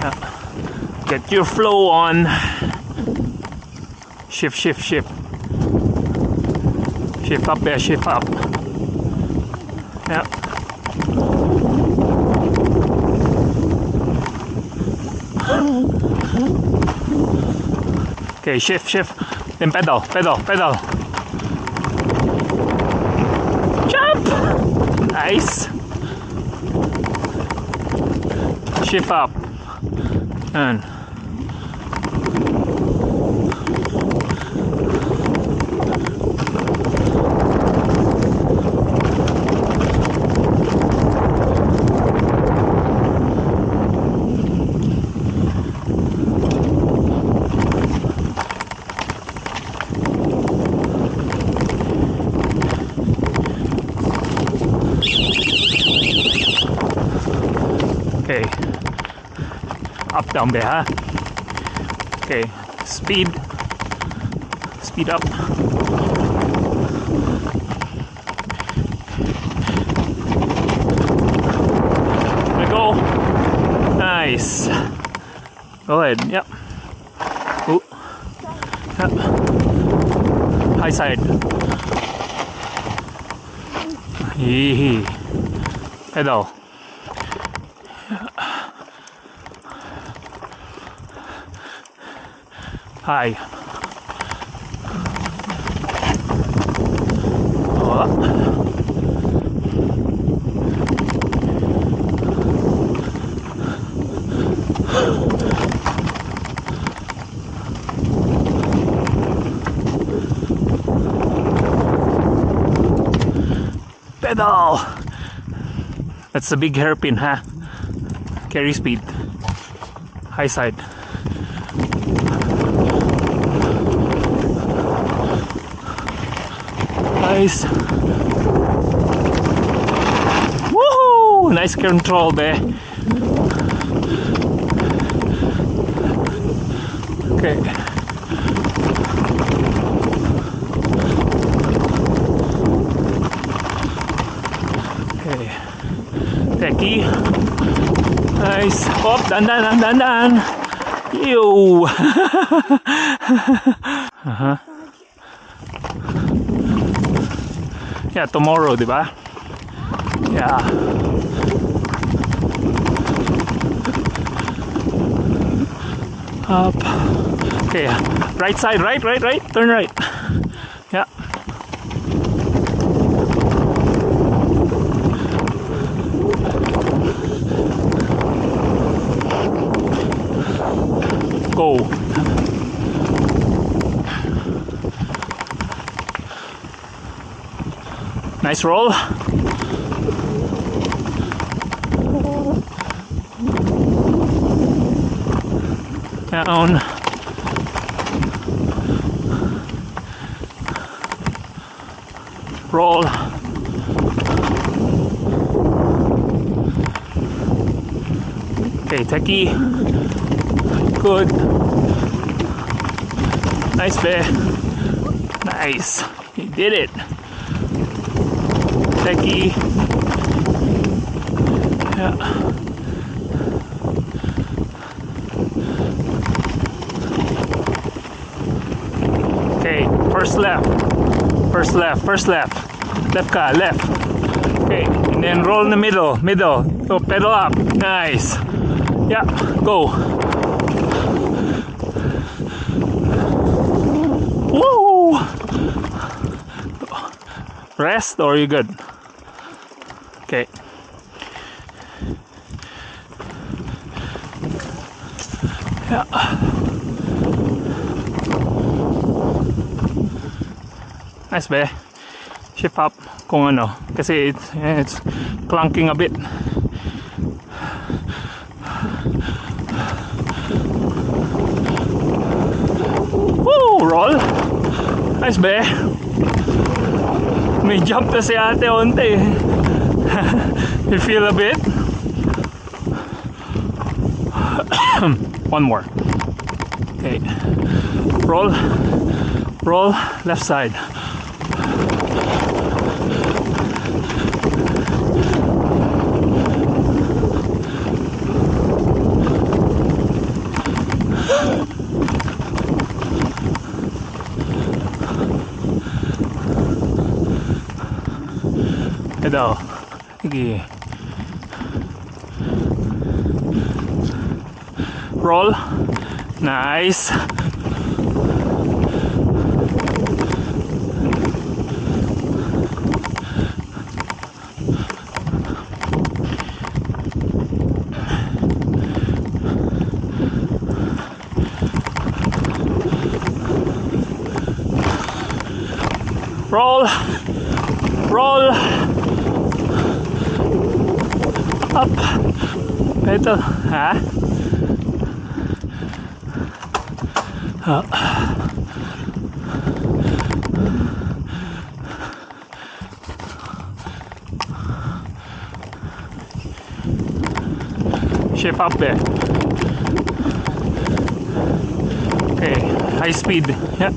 Yeah. Get your flow on. Shift, shift, shift. Shift up there, shift up. Yeah. Okay, shift, shift. Then pedal, pedal, pedal. Jump! Nice. Shift up. And down there, huh? Okay. Speed. Speed up. There we go. Nice. Go ahead. Yep. Ooh. Yep. High side. Yee. Pedal. Hi. Pedal! That's a big hairpin, huh? Carry speed. High side. Nice. Woohoo! Nice control there. Okay. Okay. Techie. Nice. Hop, dan dan dan dan dan. Ew. uh-huh. Yeah, tomorrow, di ba? Yeah. Up. Okay, right side, right, right, right. Turn right. Yeah. Go. Nice roll. Down. Roll. Okay, techie. Good. Nice bear. Nice. You did it. Yeah. Okay, first left. First left, first left. Left car, left. Okay, and then roll in the middle, middle. So pedal up. Nice. Yeah, go. Woo! Rest or you good? Okay. Yeah. Nice be. Shift up kung ano. Kasi it's, it's clunking a bit. Woo! Roll! Nice be. May jump na si ate onte. you feel a bit? One more. Okay. Roll, roll left side. Head out. Roll. Nice. Roll. Roll. Up. Ito. Ha? Shape up there. Okay, high speed. Yeah.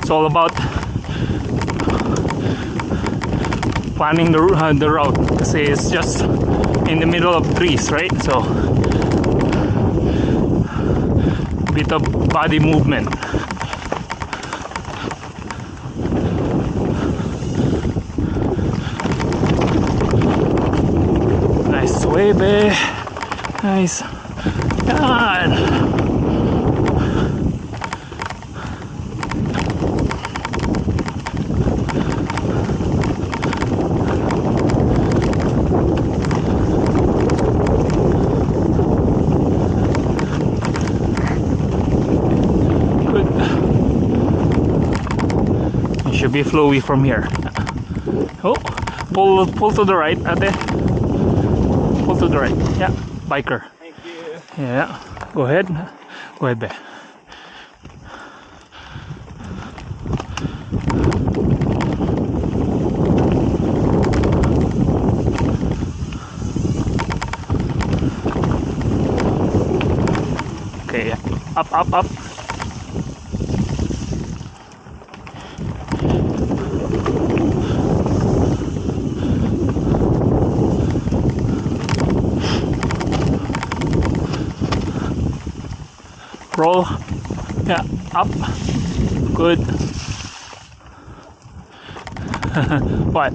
It's all about planning the uh, the route because it's just in the middle of trees, right? So bit of body movement. Nice baby. Nice. God. Should be flowy from here. Oh, pull pull to the right, ate. Pull to the right. Yeah, biker. Thank you. Yeah, go ahead. Go ahead, be. Okay, up, up, up. Roll. Yeah, up. Good. what?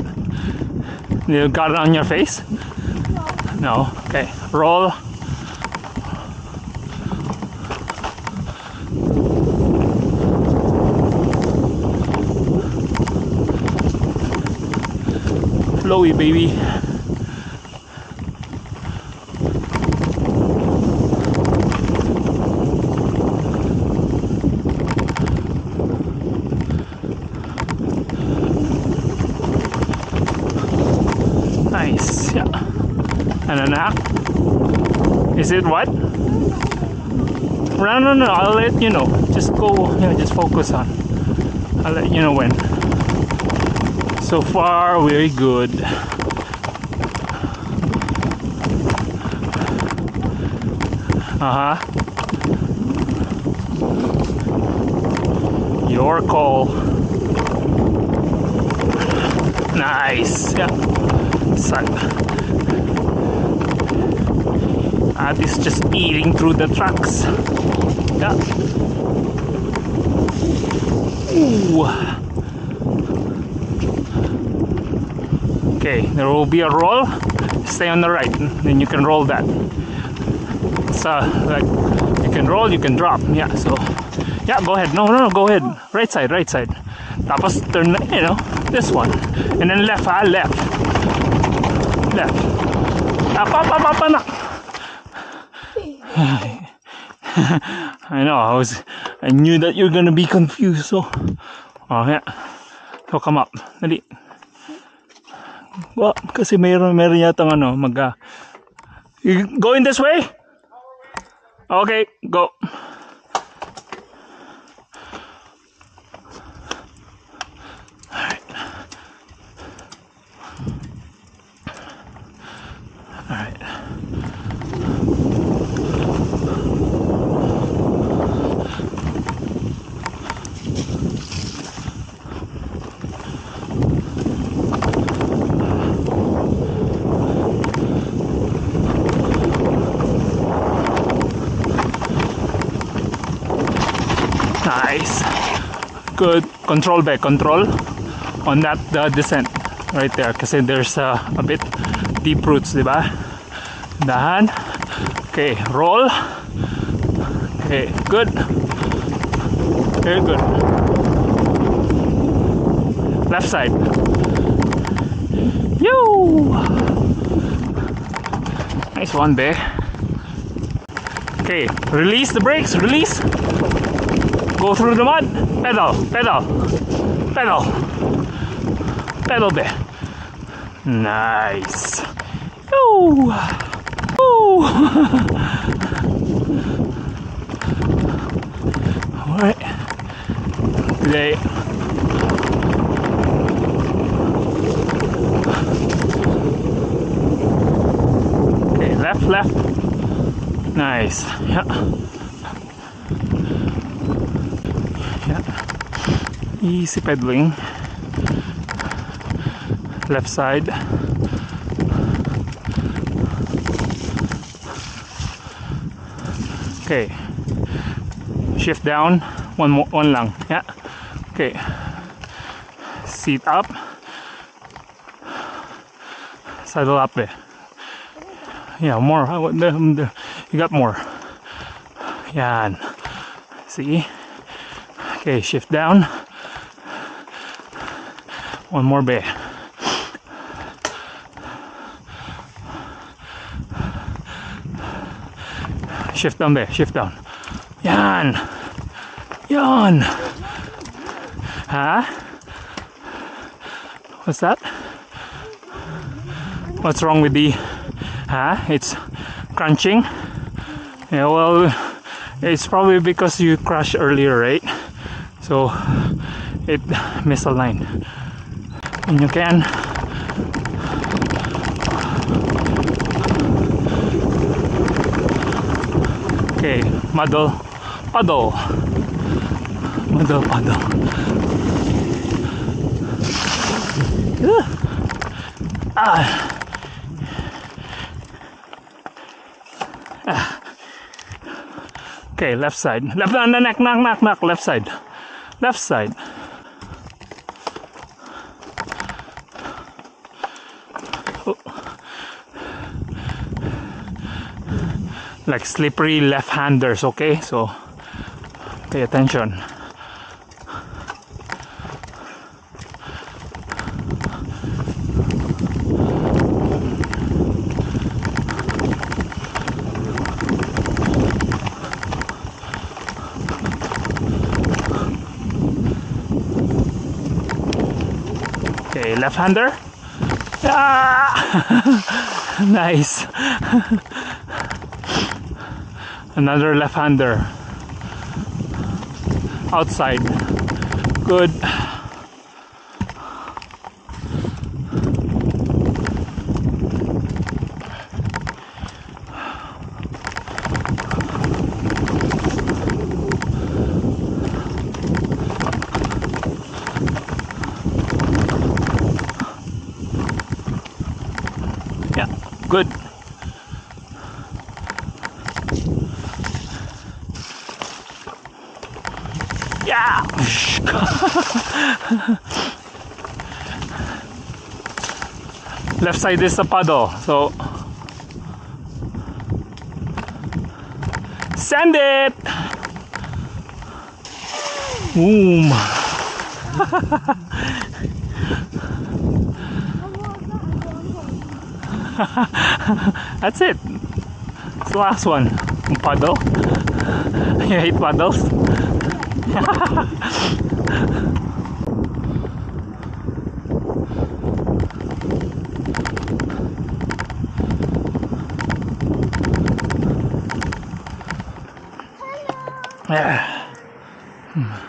You got it on your face? No. Okay. Roll. Flowy, baby. Nice. Yeah. And an. Is it what? No, no, no. I'll let you know. Just go. You know, just focus on. I'll let you know when. So far, very good. Uh huh. Your call. Nice. Yeah. Sun. Art is just eating through the tracks. Yeah. Ooh. Okay, there will be a roll. Stay on the right, then you can roll that. So, like, you can roll, you can drop. Yeah, so, yeah, go ahead. No, no, no, go ahead. Right side, right side. Tapos turn, you know, this one. And then left, ah, left. Left. Up, up, up, up, anak. I know, I was, I knew that you're gonna be confused, so, oh, yeah. So, come up. Dali. Well, kasi mayroon, mayroon yata ano, mag, you going this way? Okay, go. Nice. Good. Control back. Control. on that uh, descent right there kasi there's uh, a bit deep roots di ba dahan okay roll okay good very good left side Yo! Nice one, bear. Okay, release the brakes, release. Go through the mud. Pedal, pedal, pedal, pedal, bear. Nice. Ooh. Ooh. All right. Today left, left. Nice. Yeah. Easy pedaling. Left side. Okay. Shift down. One more, one lang. Yeah. Okay. Seat up. Saddle up there yeah more you got more yeah see okay shift down one more bay shift down bay shift down. Yan. Yan. Huh? What's that? What's wrong with the huh? it's crunching? Yeah well it's probably because you crashed earlier right? So it misaligned and you can okay muddle puddle muddle puddle ah Okay, left side. Left, no, no, knock, knock, knock, knock. Left side. Left side. Like slippery left-handers, okay? So, pay attention. Okay, left-hander. Ah! nice. Another left-hander. Outside. Good. Good. Yeah. Left side is the paddle, so send it. Boom. That's it. It's the last one. Paddle. You hate puddles? Yeah. Hmm.